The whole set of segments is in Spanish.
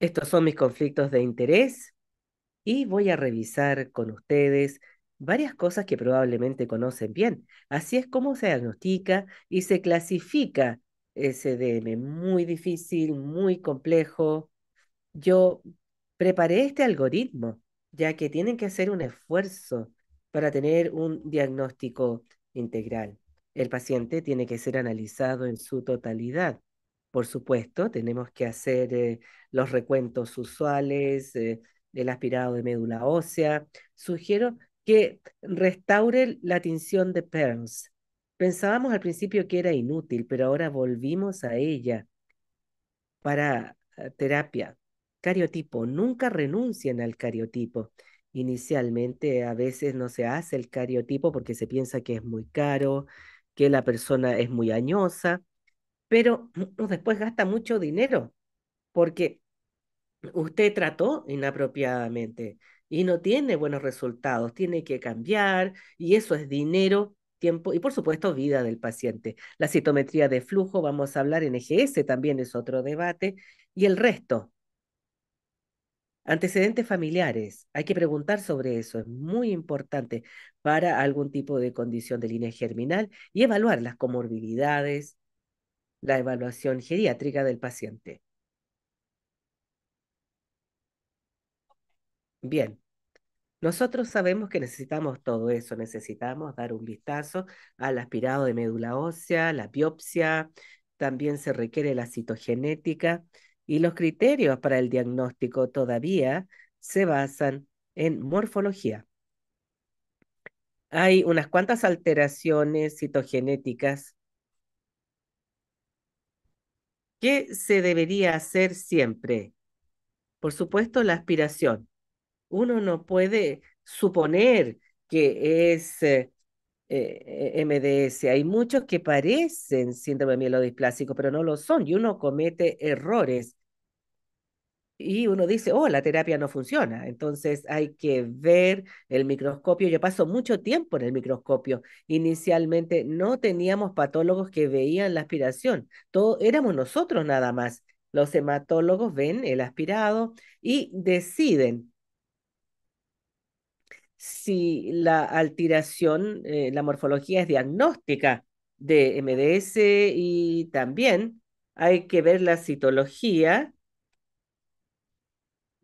Estos son mis conflictos de interés y voy a revisar con ustedes varias cosas que probablemente conocen bien. Así es como se diagnostica y se clasifica SDM. Muy difícil, muy complejo. Yo preparé este algoritmo, ya que tienen que hacer un esfuerzo para tener un diagnóstico integral. El paciente tiene que ser analizado en su totalidad. Por supuesto, tenemos que hacer eh, los recuentos usuales, eh, el aspirado de médula ósea. Sugiero que restaure la tinción de Perns. Pensábamos al principio que era inútil, pero ahora volvimos a ella para eh, terapia. Cariotipo, nunca renuncien al cariotipo. Inicialmente a veces no se hace el cariotipo porque se piensa que es muy caro, que la persona es muy añosa, pero después gasta mucho dinero porque usted trató inapropiadamente y no tiene buenos resultados, tiene que cambiar y eso es dinero, tiempo y por supuesto vida del paciente. La citometría de flujo, vamos a hablar en EGS, también es otro debate, y el resto. Antecedentes familiares, hay que preguntar sobre eso, es muy importante para algún tipo de condición de línea germinal y evaluar las comorbilidades, la evaluación geriátrica del paciente. Bien, nosotros sabemos que necesitamos todo eso, necesitamos dar un vistazo al aspirado de médula ósea, la biopsia, también se requiere la citogenética y los criterios para el diagnóstico todavía se basan en morfología. Hay unas cuantas alteraciones citogenéticas ¿Qué se debería hacer siempre? Por supuesto, la aspiración. Uno no puede suponer que es eh, eh, MDS. Hay muchos que parecen síndrome mielodisplásico, pero no lo son y uno comete errores y uno dice, oh, la terapia no funciona. Entonces hay que ver el microscopio. Yo paso mucho tiempo en el microscopio. Inicialmente no teníamos patólogos que veían la aspiración. Todo, éramos nosotros nada más. Los hematólogos ven el aspirado y deciden si la alteración, eh, la morfología es diagnóstica de MDS y también hay que ver la citología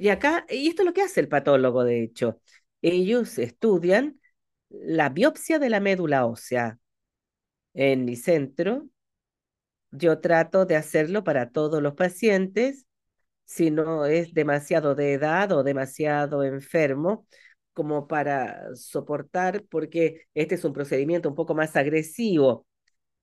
y acá, y esto es lo que hace el patólogo, de hecho. Ellos estudian la biopsia de la médula ósea. En mi centro, yo trato de hacerlo para todos los pacientes, si no es demasiado de edad o demasiado enfermo, como para soportar, porque este es un procedimiento un poco más agresivo.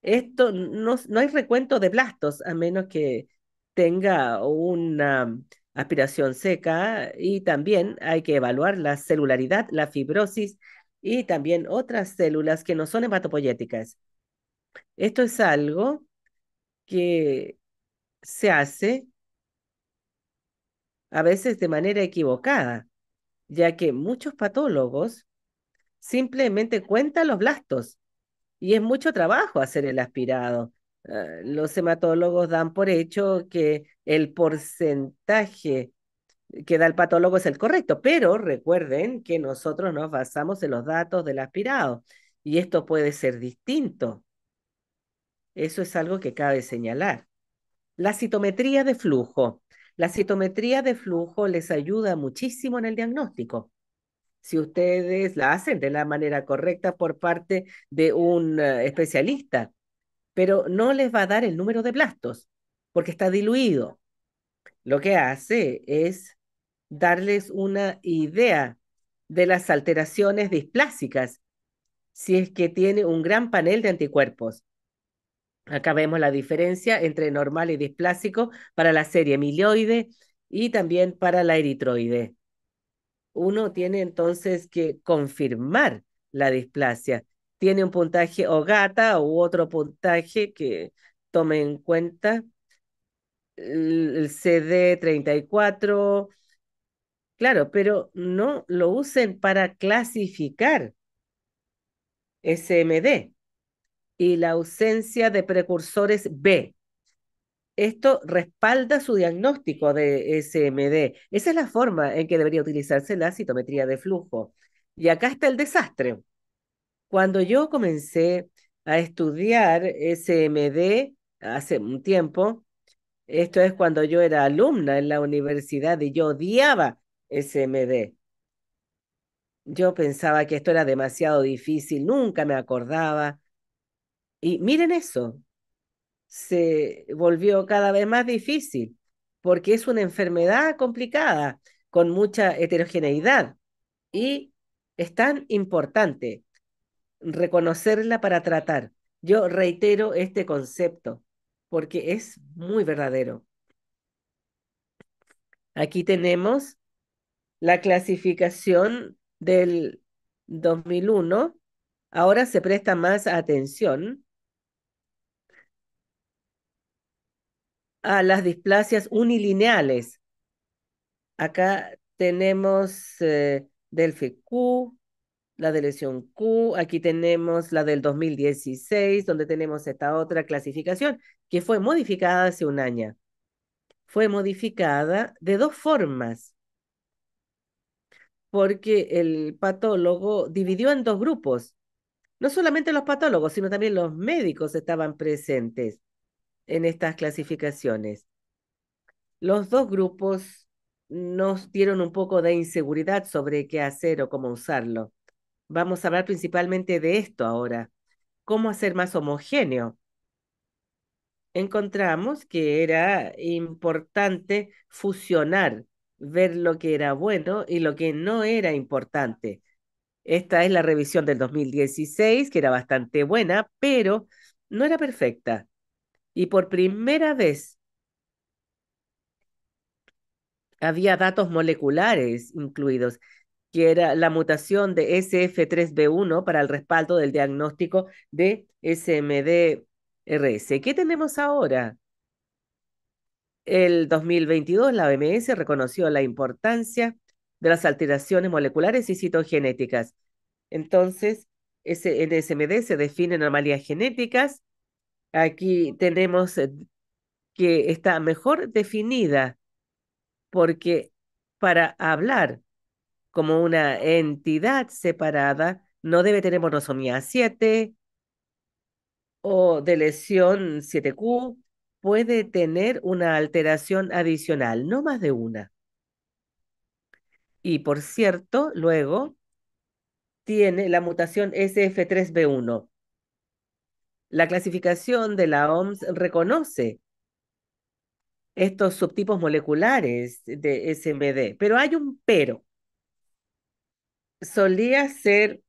Esto no, no hay recuento de blastos, a menos que tenga una aspiración seca y también hay que evaluar la celularidad, la fibrosis y también otras células que no son hematopoyéticas. Esto es algo que se hace a veces de manera equivocada, ya que muchos patólogos simplemente cuentan los blastos y es mucho trabajo hacer el aspirado. Ah, los hematólogos dan por hecho que el porcentaje que da el patólogo es el correcto, pero recuerden que nosotros nos basamos en los datos del aspirado y esto puede ser distinto. Eso es algo que cabe señalar. La citometría de flujo. La citometría de flujo les ayuda muchísimo en el diagnóstico. Si ustedes la hacen de la manera correcta por parte de un eh, especialista, pero no les va a dar el número de blastos porque está diluido. Lo que hace es darles una idea de las alteraciones displásicas si es que tiene un gran panel de anticuerpos. Acá vemos la diferencia entre normal y displásico para la serie milioide y también para la eritroide. Uno tiene entonces que confirmar la displasia tiene un puntaje o gata u otro puntaje que tome en cuenta el CD34, claro, pero no lo usen para clasificar SMD y la ausencia de precursores B. esto respalda su diagnóstico de SMD. Esa es la forma en que debería utilizarse la citometría de flujo. Y acá está el desastre. Cuando yo comencé a estudiar SMD hace un tiempo, esto es cuando yo era alumna en la universidad y yo odiaba SMD. Yo pensaba que esto era demasiado difícil, nunca me acordaba. Y miren eso, se volvió cada vez más difícil porque es una enfermedad complicada con mucha heterogeneidad y es tan importante reconocerla para tratar. Yo reitero este concepto porque es muy verdadero. Aquí tenemos la clasificación del 2001. Ahora se presta más atención a las displasias unilineales. Acá tenemos eh, del la de lesión Q, aquí tenemos la del 2016, donde tenemos esta otra clasificación que fue modificada hace un año. Fue modificada de dos formas, porque el patólogo dividió en dos grupos. No solamente los patólogos, sino también los médicos estaban presentes en estas clasificaciones. Los dos grupos nos dieron un poco de inseguridad sobre qué hacer o cómo usarlo. Vamos a hablar principalmente de esto ahora. ¿Cómo hacer más homogéneo? Encontramos que era importante fusionar, ver lo que era bueno y lo que no era importante. Esta es la revisión del 2016, que era bastante buena, pero no era perfecta. Y por primera vez había datos moleculares incluidos, que era la mutación de SF3B1 para el respaldo del diagnóstico de SMD-RS. ¿Qué tenemos ahora? El 2022 la OMS reconoció la importancia de las alteraciones moleculares y citogenéticas. Entonces, en SMD se definen anomalías genéticas Aquí tenemos eh, que está mejor definida porque para hablar como una entidad separada no debe tener monosomía 7 o de lesión 7Q, puede tener una alteración adicional, no más de una. Y por cierto, luego tiene la mutación SF3B1. La clasificación de la OMS reconoce estos subtipos moleculares de SMD, pero hay un pero. Solía ser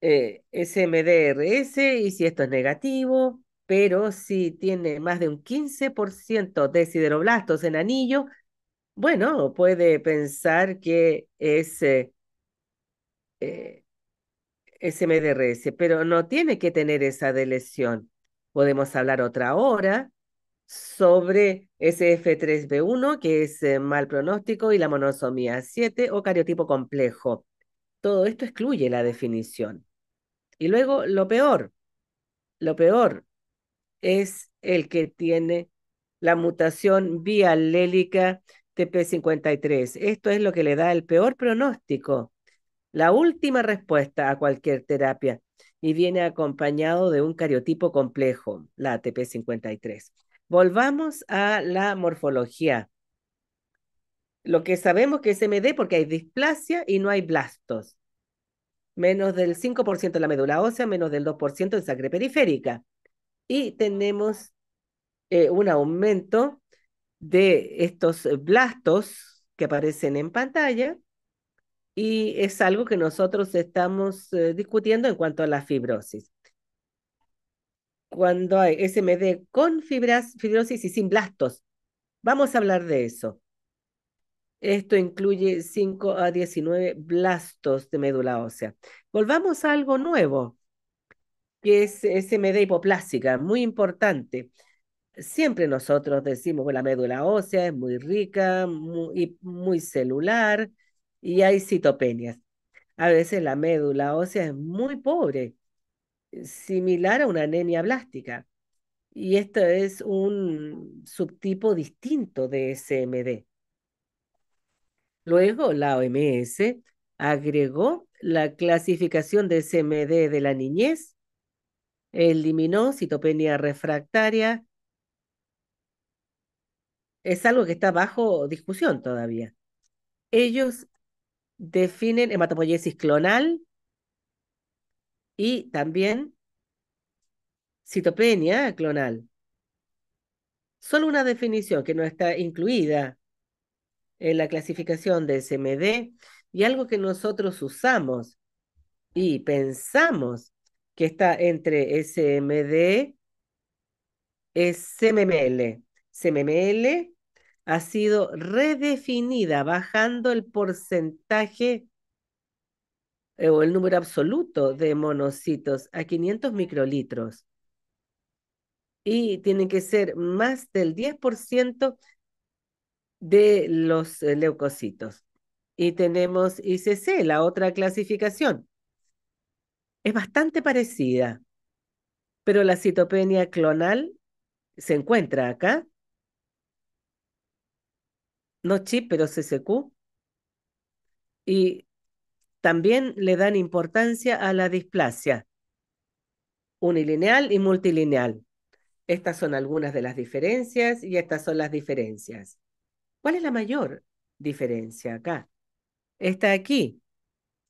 eh, SMDRS y si esto es negativo, pero si tiene más de un 15% de sideroblastos en anillo, bueno, puede pensar que es eh, eh, SMDRS, pero no tiene que tener esa lesión. Podemos hablar otra hora sobre SF3B1, que es eh, mal pronóstico, y la monosomía 7 o cariotipo complejo. Todo esto excluye la definición. Y luego lo peor, lo peor es el que tiene la mutación bialélica TP53. Esto es lo que le da el peor pronóstico la última respuesta a cualquier terapia y viene acompañado de un cariotipo complejo, la ATP53. Volvamos a la morfología. Lo que sabemos que es MD porque hay displasia y no hay blastos. Menos del 5% de la médula ósea, menos del 2% de sangre periférica. Y tenemos eh, un aumento de estos blastos que aparecen en pantalla y es algo que nosotros estamos eh, discutiendo en cuanto a la fibrosis. Cuando hay SMD con fibras, fibrosis y sin blastos, vamos a hablar de eso. Esto incluye 5 a 19 blastos de médula ósea. Volvamos a algo nuevo, que es SMD hipoplásica, muy importante. Siempre nosotros decimos que la médula ósea es muy rica, muy, muy celular, y hay citopenias. A veces la médula ósea es muy pobre, similar a una anemia blástica. y esto es un subtipo distinto de SMD. Luego, la OMS agregó la clasificación de SMD de la niñez, eliminó citopenia refractaria. Es algo que está bajo discusión todavía. Ellos definen hematopoiesis clonal y también citopenia clonal. Solo una definición que no está incluida en la clasificación de SMD y algo que nosotros usamos y pensamos que está entre SMD es CMML. CMML ha sido redefinida bajando el porcentaje eh, o el número absoluto de monocitos a 500 microlitros. Y tienen que ser más del 10% de los eh, leucocitos. Y tenemos ICC, la otra clasificación. Es bastante parecida, pero la citopenia clonal se encuentra acá. No chip, pero CCQ. Y también le dan importancia a la displasia unilineal y multilineal. Estas son algunas de las diferencias y estas son las diferencias. ¿Cuál es la mayor diferencia acá? Está aquí.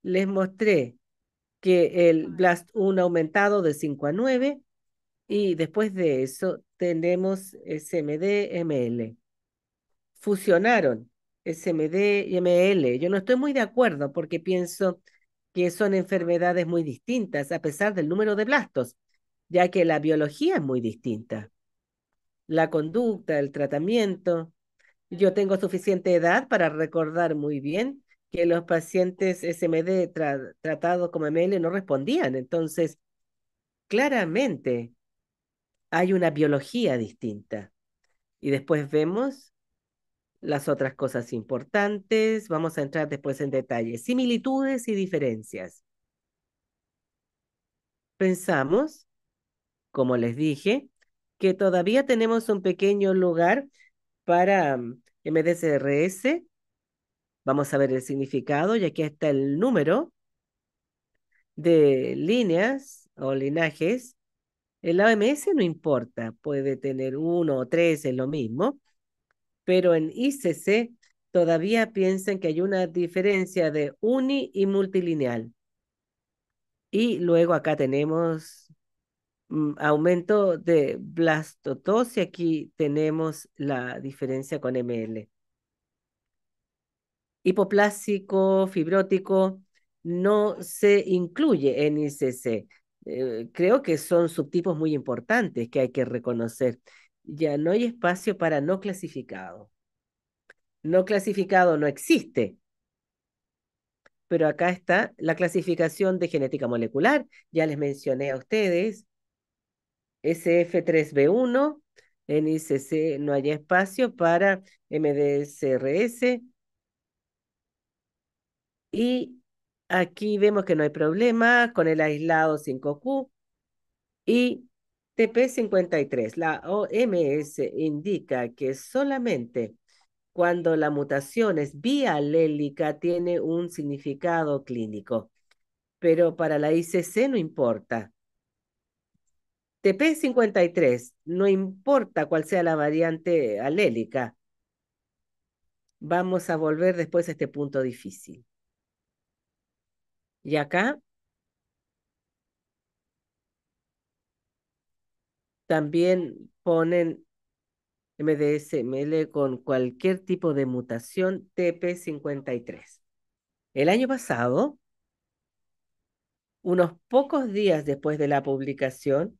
Les mostré que el BLAST 1 ha aumentado de 5 a 9 y después de eso tenemos SMD-ML. Fusionaron SMD y ML. Yo no estoy muy de acuerdo porque pienso que son enfermedades muy distintas a pesar del número de blastos, ya que la biología es muy distinta. La conducta, el tratamiento. Yo tengo suficiente edad para recordar muy bien que los pacientes SMD tratados como ML no respondían. Entonces, claramente hay una biología distinta. Y después vemos las otras cosas importantes. Vamos a entrar después en detalle. Similitudes y diferencias. Pensamos, como les dije, que todavía tenemos un pequeño lugar para MDCRS. Vamos a ver el significado y aquí está el número de líneas o linajes. El OMS no importa, puede tener uno o tres, es lo mismo pero en ICC todavía piensan que hay una diferencia de uni y multilineal. Y luego acá tenemos aumento de blastotos y aquí tenemos la diferencia con ML. Hipoplásico, fibrótico, no se incluye en ICC. Eh, creo que son subtipos muy importantes que hay que reconocer ya no hay espacio para no clasificado. No clasificado no existe. Pero acá está la clasificación de genética molecular. Ya les mencioné a ustedes. SF3B1, en ICC no hay espacio para MDSRS. Y aquí vemos que no hay problema con el aislado 5Q. Y TP53, la OMS indica que solamente cuando la mutación es bialélica tiene un significado clínico, pero para la ICC no importa. TP53, no importa cuál sea la variante alélica. Vamos a volver después a este punto difícil. Y acá También ponen MDSML con cualquier tipo de mutación TP53. El año pasado, unos pocos días después de la publicación,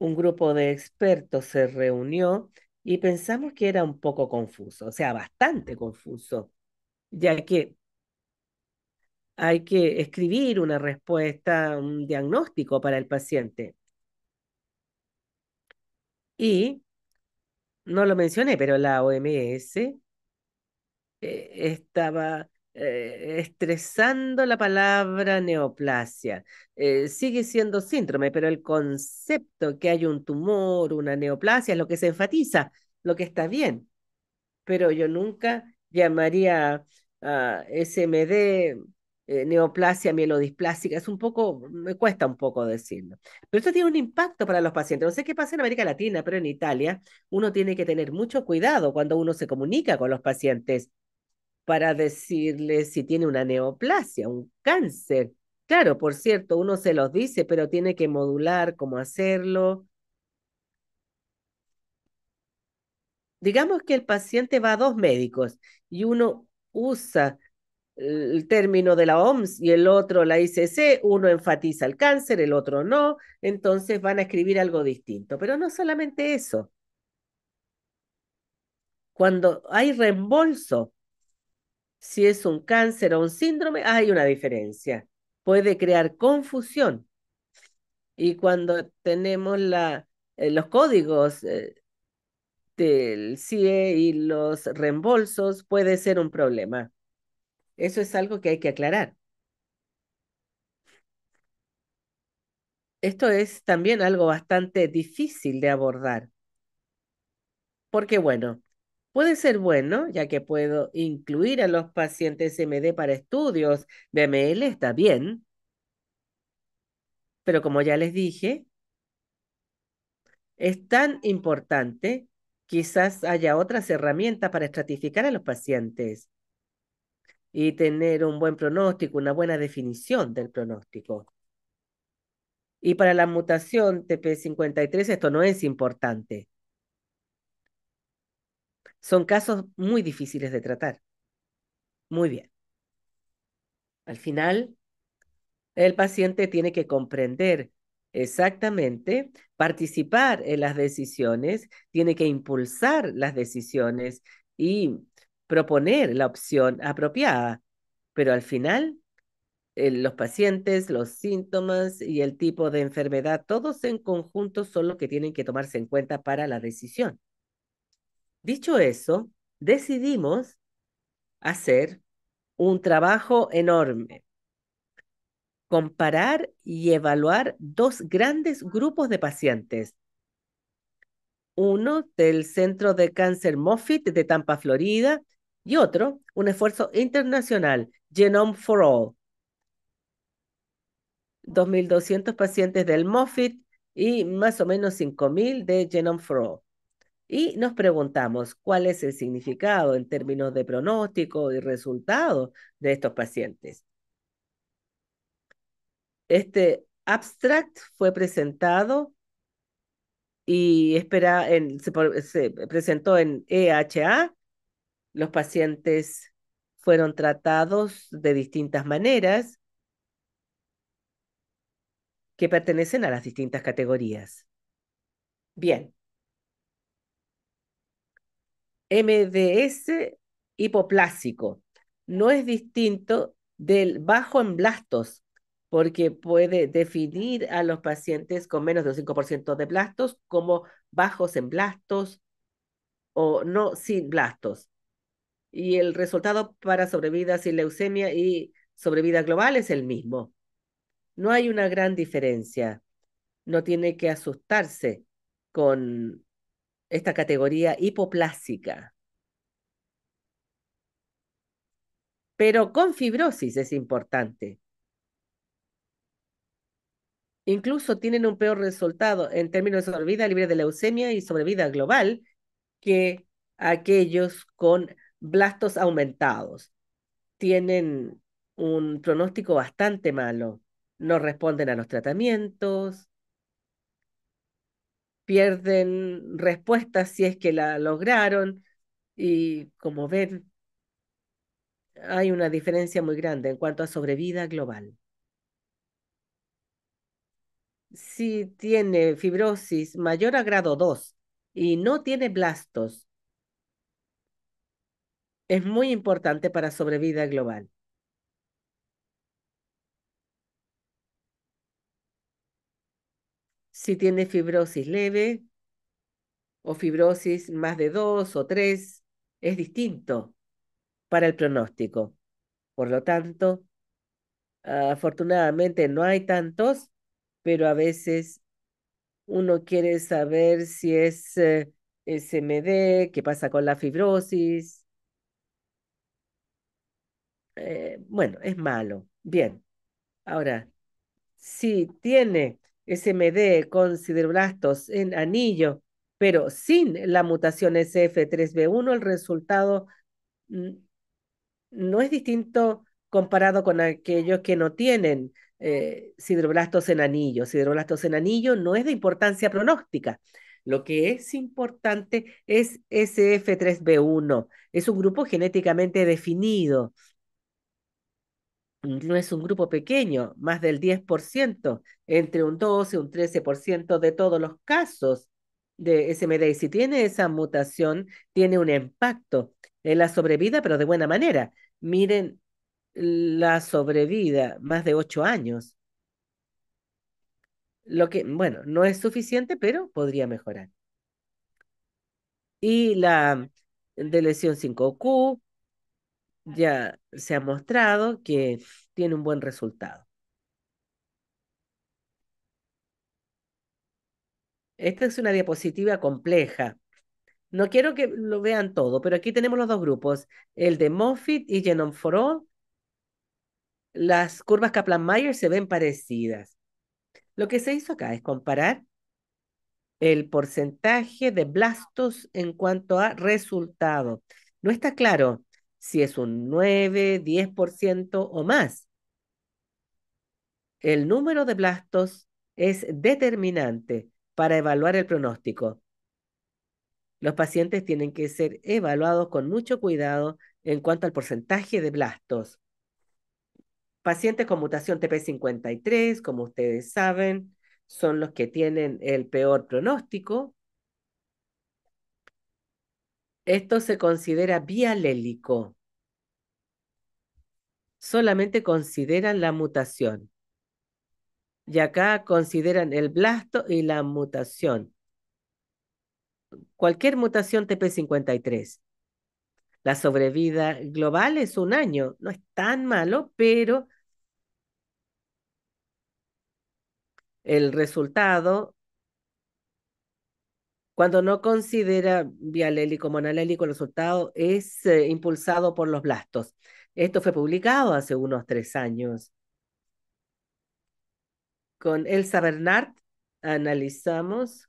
un grupo de expertos se reunió y pensamos que era un poco confuso, o sea, bastante confuso, ya que hay que escribir una respuesta, un diagnóstico para el paciente. Y no lo mencioné, pero la OMS eh, estaba eh, estresando la palabra neoplasia. Eh, sigue siendo síndrome, pero el concepto que hay un tumor, una neoplasia, es lo que se enfatiza, lo que está bien. Pero yo nunca llamaría a SMD eh, neoplasia mielodisplásica. Es un poco, me cuesta un poco decirlo. Pero esto tiene un impacto para los pacientes. No sé qué pasa en América Latina, pero en Italia uno tiene que tener mucho cuidado cuando uno se comunica con los pacientes para decirles si tiene una neoplasia, un cáncer. Claro, por cierto, uno se los dice, pero tiene que modular cómo hacerlo. Digamos que el paciente va a dos médicos y uno usa el término de la OMS y el otro la ICC, uno enfatiza el cáncer, el otro no, entonces van a escribir algo distinto. Pero no solamente eso. Cuando hay reembolso, si es un cáncer o un síndrome, hay una diferencia. Puede crear confusión. Y cuando tenemos eh, los códigos eh, del CIE y los reembolsos, puede ser un problema. Eso es algo que hay que aclarar. Esto es también algo bastante difícil de abordar. Porque bueno, puede ser bueno, ya que puedo incluir a los pacientes MD para estudios de ML, está bien. Pero como ya les dije, es tan importante, quizás haya otras herramientas para estratificar a los pacientes y tener un buen pronóstico, una buena definición del pronóstico. Y para la mutación TP53 esto no es importante. Son casos muy difíciles de tratar. Muy bien. Al final, el paciente tiene que comprender exactamente, participar en las decisiones, tiene que impulsar las decisiones y proponer la opción apropiada, pero al final los pacientes, los síntomas y el tipo de enfermedad, todos en conjunto son los que tienen que tomarse en cuenta para la decisión. Dicho eso, decidimos hacer un trabajo enorme, comparar y evaluar dos grandes grupos de pacientes uno del Centro de Cáncer Moffitt de Tampa, Florida, y otro, un esfuerzo internacional, Genome for All. 2.200 pacientes del Moffitt y más o menos 5.000 de Genome for All. Y nos preguntamos cuál es el significado en términos de pronóstico y resultado de estos pacientes. Este abstract fue presentado y espera se, se presentó en EHA los pacientes fueron tratados de distintas maneras que pertenecen a las distintas categorías. Bien. MDS hipoplásico no es distinto del bajo en blastos, porque puede definir a los pacientes con menos de un 5% de blastos como bajos en blastos o no sin blastos y el resultado para sobrevida sin leucemia y sobrevida global es el mismo. No hay una gran diferencia. No tiene que asustarse con esta categoría hipoplásica. Pero con fibrosis es importante. Incluso tienen un peor resultado en términos de sobrevida libre de leucemia y sobrevida global que aquellos con blastos aumentados. Tienen un pronóstico bastante malo. No responden a los tratamientos, pierden respuestas si es que la lograron y como ven, hay una diferencia muy grande en cuanto a sobrevida global. Si tiene fibrosis mayor a grado 2 y no tiene blastos, es muy importante para sobrevida global. Si tiene fibrosis leve o fibrosis más de dos o tres, es distinto para el pronóstico. Por lo tanto, afortunadamente no hay tantos, pero a veces uno quiere saber si es eh, SMD, qué pasa con la fibrosis. Eh, bueno, es malo. Bien. Ahora, si tiene SMD con sideroblastos en anillo, pero sin la mutación SF3B1, el resultado no es distinto comparado con aquellos que no tienen eh, sideroblastos en anillo. Sideroblastos en anillo no es de importancia pronóstica. Lo que es importante es SF3B1. Es un grupo genéticamente definido. No es un grupo pequeño, más del 10%, entre un 12 y un 13% de todos los casos de SMD. Y si tiene esa mutación, tiene un impacto en la sobrevida, pero de buena manera. Miren la sobrevida, más de ocho años. Lo que, bueno, no es suficiente, pero podría mejorar. Y la de lesión 5Q ya se ha mostrado que tiene un buen resultado. Esta es una diapositiva compleja. No quiero que lo vean todo, pero aquí tenemos los dos grupos, el de Moffitt y Genome for All. Las curvas Kaplan-Meier se ven parecidas. Lo que se hizo acá es comparar el porcentaje de blastos en cuanto a resultado. No está claro si es un 9, 10% o más. El número de blastos es determinante para evaluar el pronóstico. Los pacientes tienen que ser evaluados con mucho cuidado en cuanto al porcentaje de blastos. Pacientes con mutación TP53, como ustedes saben, son los que tienen el peor pronóstico. Esto se considera bialélico. Solamente consideran la mutación. Y acá consideran el blasto y la mutación. Cualquier mutación TP53. La sobrevida global es un año. No es tan malo, pero el resultado, cuando no considera bialélico monalélico, el resultado es eh, impulsado por los blastos. Esto fue publicado hace unos tres años. Con Elsa Bernard analizamos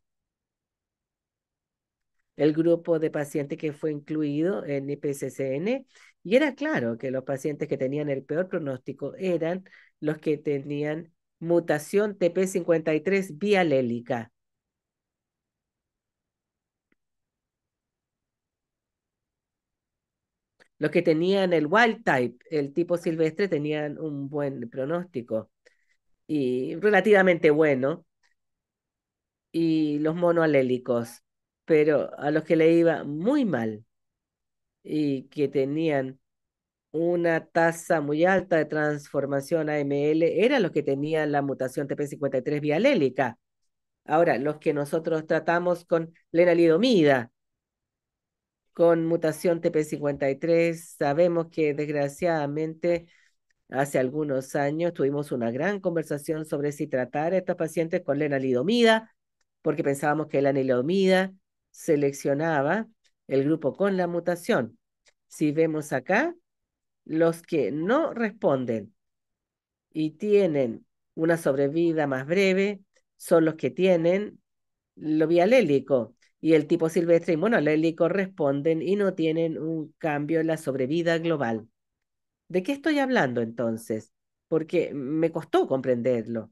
el grupo de pacientes que fue incluido en IPCCN y era claro que los pacientes que tenían el peor pronóstico eran los que tenían mutación TP53 bialélica. Los que tenían el wild type, el tipo silvestre, tenían un buen pronóstico y relativamente bueno. Y los monoalélicos, pero a los que le iba muy mal y que tenían una tasa muy alta de transformación AML, eran los que tenían la mutación TP53 bialélica. Ahora, los que nosotros tratamos con lenalidomida, con mutación TP53, sabemos que desgraciadamente hace algunos años tuvimos una gran conversación sobre si tratar a estos pacientes con lenalidomida, porque pensábamos que la lenalidomida seleccionaba el grupo con la mutación. Si vemos acá, los que no responden y tienen una sobrevida más breve son los que tienen lo bialélico y el tipo silvestre y monoalélico responden y no tienen un cambio en la sobrevida global. ¿De qué estoy hablando entonces? Porque me costó comprenderlo.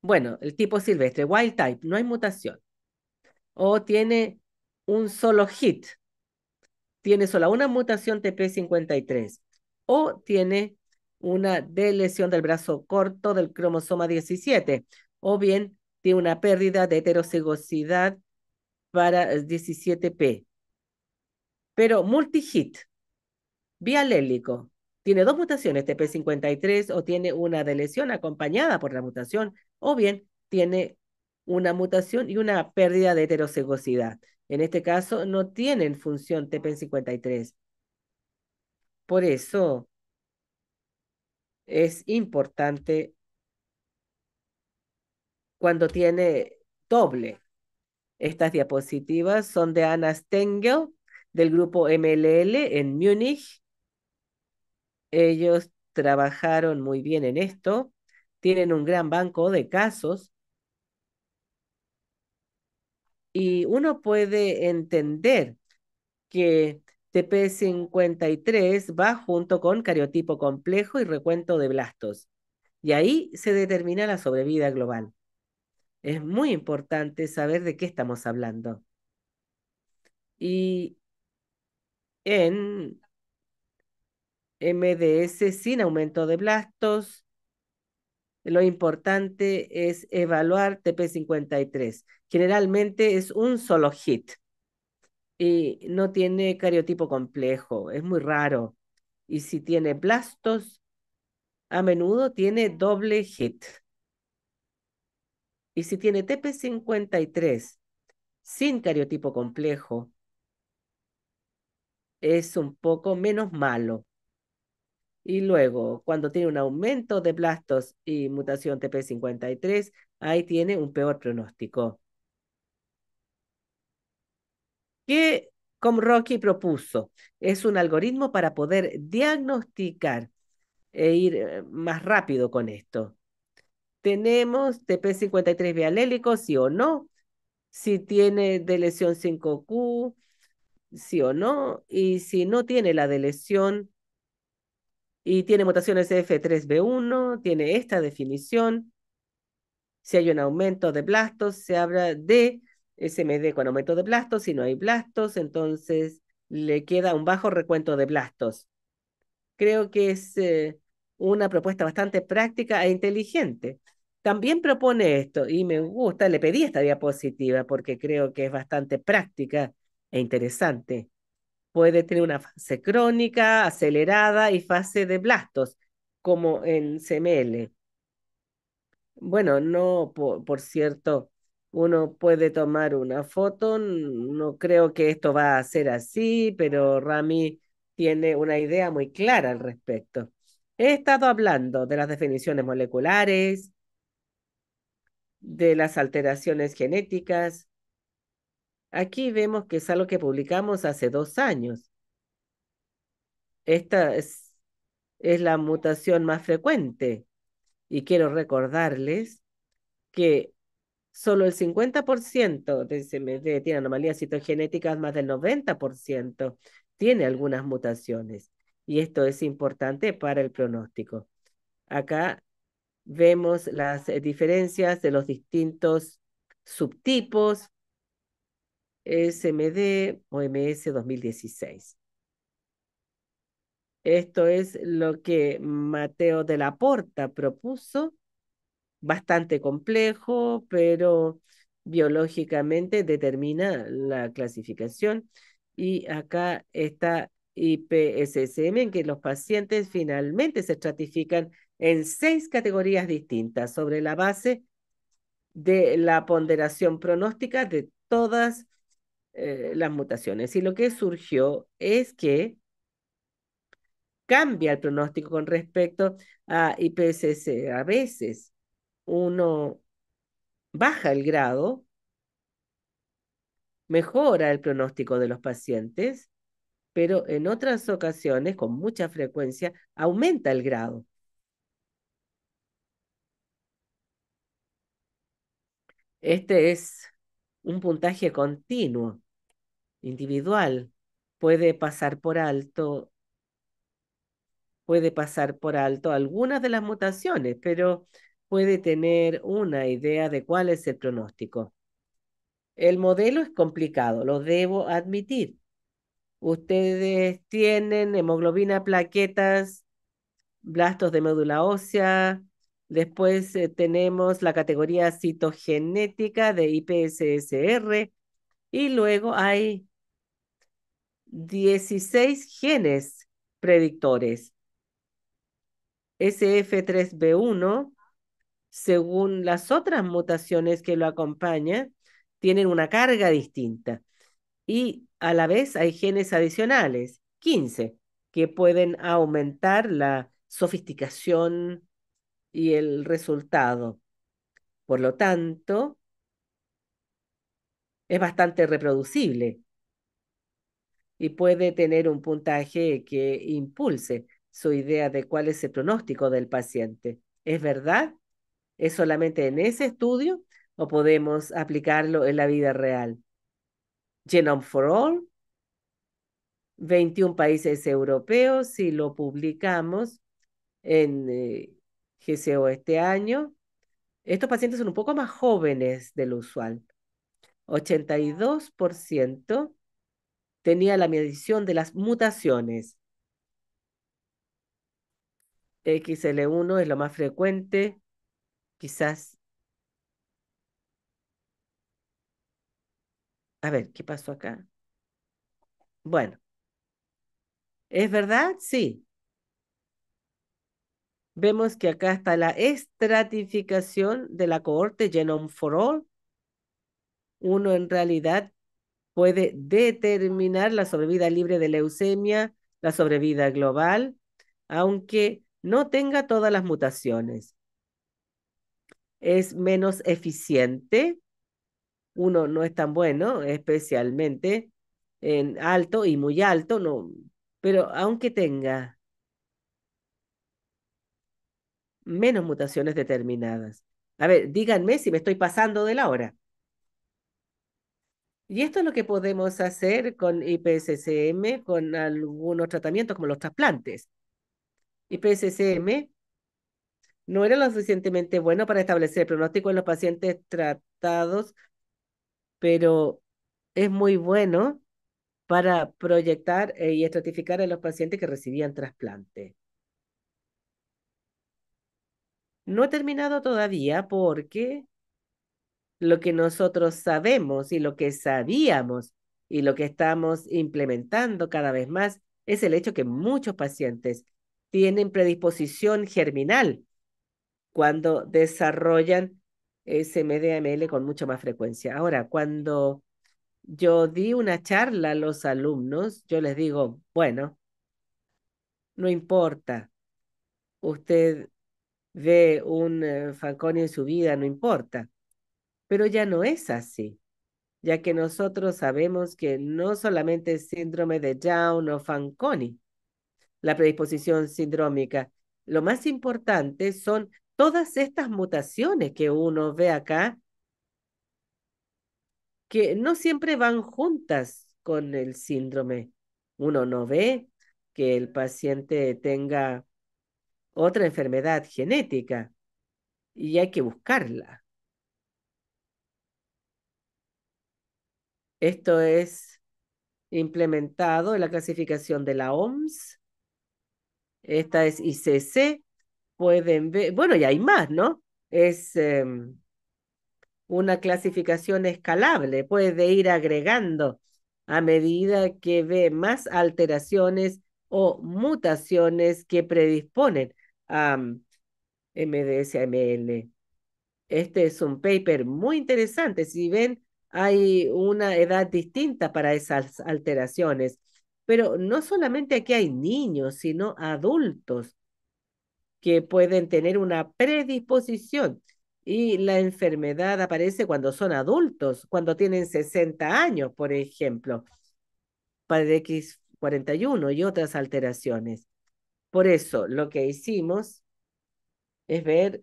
Bueno, el tipo silvestre, wild type, no hay mutación. O tiene un solo hit, tiene solo una mutación TP53. O tiene una delesión del brazo corto del cromosoma 17. O bien tiene una pérdida de heterocigosidad para 17P. Pero multihit, bialélico, tiene dos mutaciones TP53 o tiene una delesión acompañada por la mutación o bien tiene una mutación y una pérdida de heterocigosidad. En este caso, no tienen función TP53. Por eso es importante cuando tiene doble. Estas diapositivas son de Anna Stengel del grupo MLL en Múnich. Ellos trabajaron muy bien en esto. Tienen un gran banco de casos. Y uno puede entender que TP53 va junto con cariotipo complejo y recuento de blastos. Y ahí se determina la sobrevida global. Es muy importante saber de qué estamos hablando. Y en MDS sin aumento de blastos, lo importante es evaluar TP53. Generalmente es un solo hit y no tiene cariotipo complejo, es muy raro. Y si tiene blastos, a menudo tiene doble hit. Y si tiene TP53 sin cariotipo complejo, es un poco menos malo. Y luego, cuando tiene un aumento de blastos y mutación TP53, ahí tiene un peor pronóstico. ¿Qué Comrocky propuso? Es un algoritmo para poder diagnosticar e ir eh, más rápido con esto. Tenemos TP53 bialélico, sí o no, si tiene lesión 5Q, sí o no, y si no tiene la lesión y tiene mutaciones F3B1, tiene esta definición. Si hay un aumento de blastos, se habla de SMD con aumento de blastos. Si no hay blastos, entonces le queda un bajo recuento de blastos. Creo que es eh, una propuesta bastante práctica e inteligente. También propone esto y me gusta, le pedí esta diapositiva porque creo que es bastante práctica e interesante. Puede tener una fase crónica, acelerada y fase de blastos, como en CML. Bueno, no, por, cierto, uno puede tomar una foto, no creo que esto va a ser así, pero Rami tiene una idea muy clara al respecto. He estado hablando de las definiciones moleculares, de las alteraciones genéticas, Aquí vemos que es algo que publicamos hace dos años. Esta es, es la mutación más frecuente. Y quiero recordarles que solo el 50% de CMD tiene anomalías citogenéticas, más del 90% tiene algunas mutaciones. Y esto es importante para el pronóstico. Acá vemos las diferencias de los distintos subtipos SMD OMS 2016. Esto es lo que Mateo de la Porta propuso, bastante complejo, pero biológicamente determina la clasificación. Y acá está IPSSM, en que los pacientes finalmente se estratifican en seis categorías distintas sobre la base de la ponderación pronóstica de todas eh, las mutaciones. Y lo que surgió es que cambia el pronóstico con respecto a IPSS. A veces uno baja el grado, mejora el pronóstico de los pacientes, pero en otras ocasiones, con mucha frecuencia, aumenta el grado. Este es un puntaje continuo individual puede pasar por alto puede pasar por alto algunas de las mutaciones, pero puede tener una idea de cuál es el pronóstico. El modelo es complicado, lo debo admitir. Ustedes tienen hemoglobina, plaquetas, blastos de médula ósea, después eh, tenemos la categoría citogenética de IPSSR y luego hay 16 genes predictores. SF3B1, según las otras mutaciones que lo acompañan, tienen una carga distinta. y a la vez hay genes adicionales, 15, que pueden aumentar la sofisticación y el resultado. Por lo tanto, es bastante reproducible y puede tener un puntaje que impulse su idea de cuál es el pronóstico del paciente. ¿Es verdad? ¿Es solamente en ese estudio o podemos aplicarlo en la vida real? Genome for All, 21 países europeos, si lo publicamos en eh, GCO este año. Estos pacientes son un poco más jóvenes del usual. 82% tenía la medición de las mutaciones. XL1 es lo más frecuente, quizás. A ver, ¿qué pasó acá? Bueno, ¿es verdad? Sí. Vemos que acá está la estratificación de la cohorte Genome for All. Uno en realidad puede determinar la sobrevida libre de leucemia, la sobrevida global, aunque no tenga todas las mutaciones. Es menos eficiente. Uno no es tan bueno, especialmente en alto y muy alto, no, pero aunque tenga menos mutaciones determinadas. A ver, díganme si me estoy pasando de la hora. Y esto es lo que podemos hacer con IPSCM, con algunos tratamientos como los trasplantes. IPSCM no era lo suficientemente bueno para establecer el pronóstico en los pacientes tratados, pero es muy bueno para proyectar eh, y estratificar a los pacientes que recibían trasplante. No he terminado todavía porque lo que nosotros sabemos y lo que sabíamos y lo que estamos implementando cada vez más es el hecho que muchos pacientes tienen predisposición germinal cuando desarrollan SMDML con mucha más frecuencia. Ahora, cuando yo di una charla a los alumnos, yo les digo, bueno, no importa, usted ve un eh, Fanconi en su vida, no importa. Pero ya no es así, ya que nosotros sabemos que no solamente es síndrome de Down o Fanconi, la predisposición sindrómica, lo más importante son todas estas mutaciones que uno ve acá, que no siempre van juntas con el síndrome. Uno no ve que el paciente tenga otra enfermedad genética y hay que buscarla. Esto es implementado en la clasificación de la OMS. Esta es ICC. Pueden ver, bueno, y hay más, ¿no? Es em, una clasificación escalable. Puede ir agregando a medida que ve más alteraciones o mutaciones que predisponen a MDS-AML. Este es un paper muy interesante. Si ven, hay una edad distinta para esas alteraciones. Pero no solamente aquí hay niños, sino adultos que pueden tener una predisposición. Y la enfermedad aparece cuando son adultos, cuando tienen 60 años, por ejemplo, para X41 y otras alteraciones. Por eso lo que hicimos es ver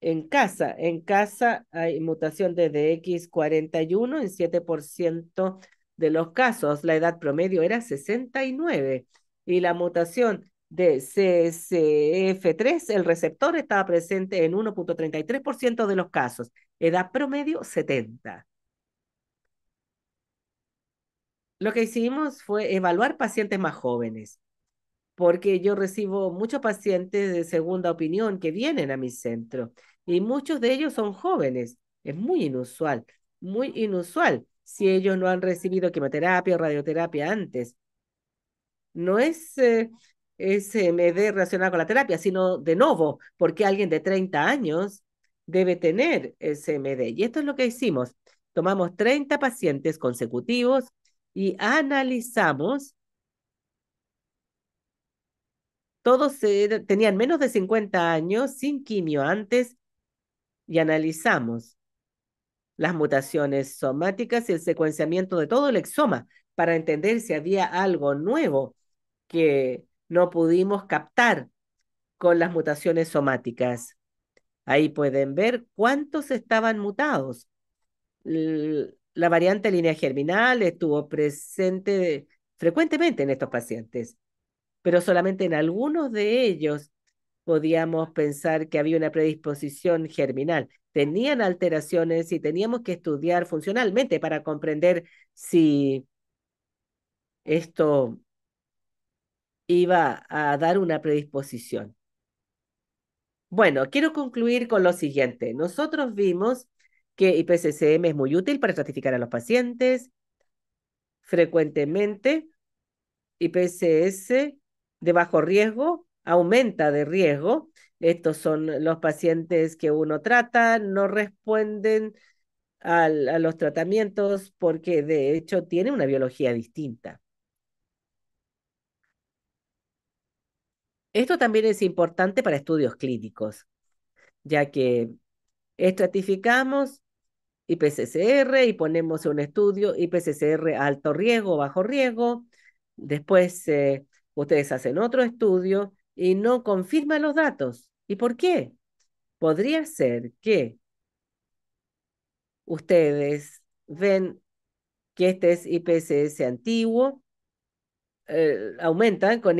en casa. En casa hay mutación de DX41 en 7% de los casos. La edad promedio era 69 y la mutación de CSF3, el receptor estaba presente en 1.33% de los casos. Edad promedio 70. Lo que hicimos fue evaluar pacientes más jóvenes porque yo recibo muchos pacientes de segunda opinión que vienen a mi centro y muchos de ellos son jóvenes. Es muy inusual, muy inusual si ellos no han recibido quimioterapia o radioterapia antes. No es eh, SMD relacionado con la terapia, sino de nuevo, porque alguien de 30 años debe tener SMD. Y esto es lo que hicimos. Tomamos 30 pacientes consecutivos y analizamos, todos tenían menos de 50 años, sin quimio antes, y analizamos las mutaciones somáticas y el secuenciamiento de todo el exoma para entender si había algo nuevo que no pudimos captar con las mutaciones somáticas. Ahí pueden ver cuántos estaban mutados. La variante línea germinal estuvo presente frecuentemente en estos pacientes, pero solamente en algunos de ellos podíamos pensar que había una predisposición germinal. Tenían alteraciones y teníamos que estudiar funcionalmente para comprender si esto iba a dar una predisposición. Bueno, quiero concluir con lo siguiente. Nosotros vimos que IPCCM es muy útil para estratificar a los pacientes. Frecuentemente, IPCS de bajo riesgo aumenta de riesgo. Estos son los pacientes que uno trata, no responden a los tratamientos porque de hecho tienen una biología distinta. Esto también es importante para estudios clínicos, ya que estratificamos IPCCR y ponemos un estudio IPCCR alto riesgo, bajo riesgo. Después eh, ustedes hacen otro estudio y no confirman los datos. ¿Y por qué? Podría ser que ustedes ven que este es IPCS antiguo, eh, aumentan con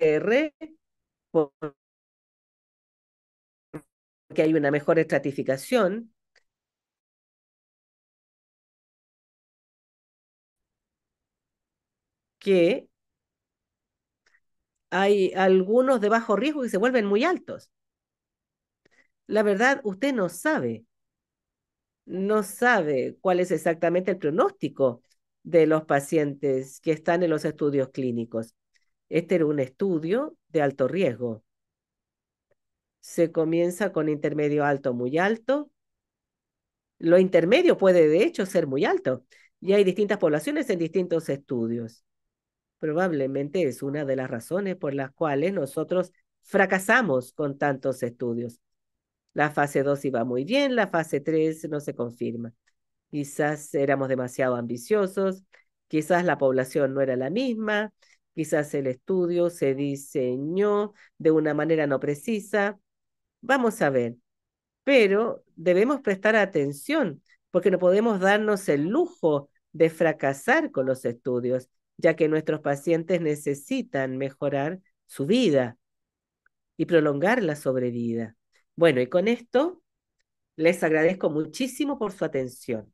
IPCCR porque hay una mejor estratificación. que hay algunos de bajo riesgo que se vuelven muy altos. La verdad, usted no sabe, no sabe cuál es exactamente el pronóstico de los pacientes que están en los estudios clínicos. Este era un estudio de alto riesgo. Se comienza con intermedio alto, muy alto. Lo intermedio puede de hecho ser muy alto y hay distintas poblaciones en distintos estudios. Probablemente es una de las razones por las cuales nosotros fracasamos con tantos estudios. La fase 2 iba muy bien, la fase 3 no se confirma. Quizás éramos demasiado ambiciosos, quizás la población no era la misma, quizás el estudio se diseñó de una manera no precisa. Vamos a ver, pero debemos prestar atención porque no podemos darnos el lujo de fracasar con los estudios ya que nuestros pacientes necesitan mejorar su vida y prolongar la sobrevida. Bueno, y con esto les agradezco muchísimo por su atención.